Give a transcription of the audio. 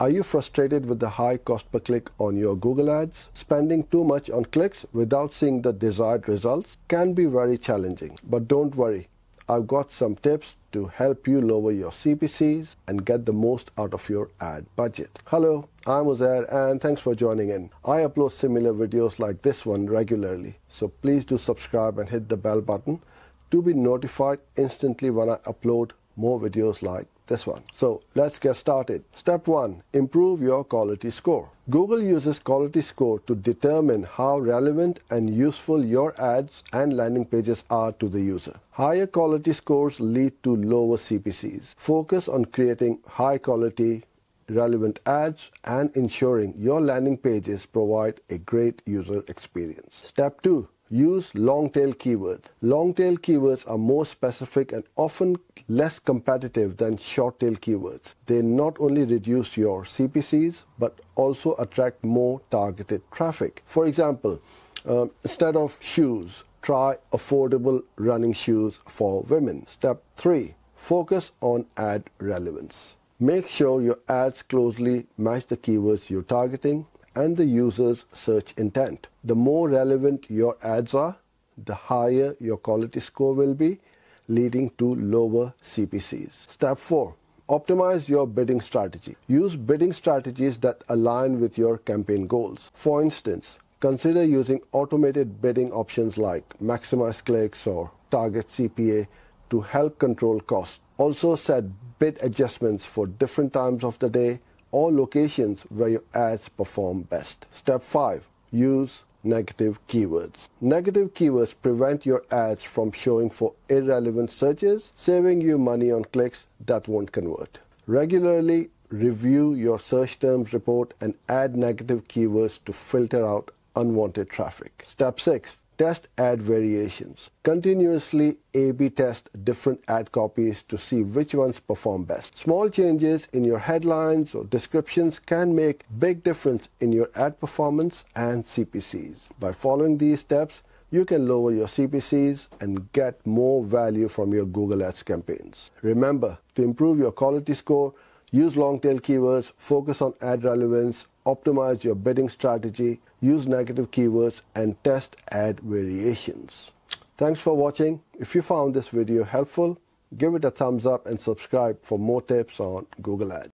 Are you frustrated with the high cost per click on your Google Ads? Spending too much on clicks without seeing the desired results can be very challenging. But don't worry, I've got some tips to help you lower your CPCs and get the most out of your ad budget. Hello, I'm Uzair and thanks for joining in. I upload similar videos like this one regularly, so please do subscribe and hit the bell button to be notified instantly when I upload more videos like this one. So let's get started. Step one, improve your quality score. Google uses quality score to determine how relevant and useful your ads and landing pages are to the user. Higher quality scores lead to lower CPCs. Focus on creating high quality relevant ads and ensuring your landing pages provide a great user experience. Step 2 Use long tail keywords. Long tail keywords are more specific and often less competitive than short tail keywords. They not only reduce your CPCs but also attract more targeted traffic. For example, uh, instead of shoes, try affordable running shoes for women. Step 3 Focus on ad relevance. Make sure your ads closely match the keywords you're targeting and the user's search intent. The more relevant your ads are, the higher your quality score will be, leading to lower CPCs. Step 4. Optimize your bidding strategy. Use bidding strategies that align with your campaign goals. For instance, consider using automated bidding options like maximize clicks or target CPA to help control costs. Also set bid adjustments for different times of the day or locations where your ads perform best. Step 5. Use negative keywords. Negative keywords prevent your ads from showing for irrelevant searches, saving you money on clicks that won't convert. Regularly review your search terms report and add negative keywords to filter out unwanted traffic. Step 6. Test ad variations. Continuously A-B test different ad copies to see which ones perform best. Small changes in your headlines or descriptions can make big difference in your ad performance and CPCs. By following these steps, you can lower your CPCs and get more value from your Google Ads campaigns. Remember, to improve your quality score, use long tail keywords, focus on ad relevance, optimize your bidding strategy, use negative keywords, and test ad variations. Thanks for watching. If you found this video helpful, give it a thumbs up and subscribe for more tips on Google Ads.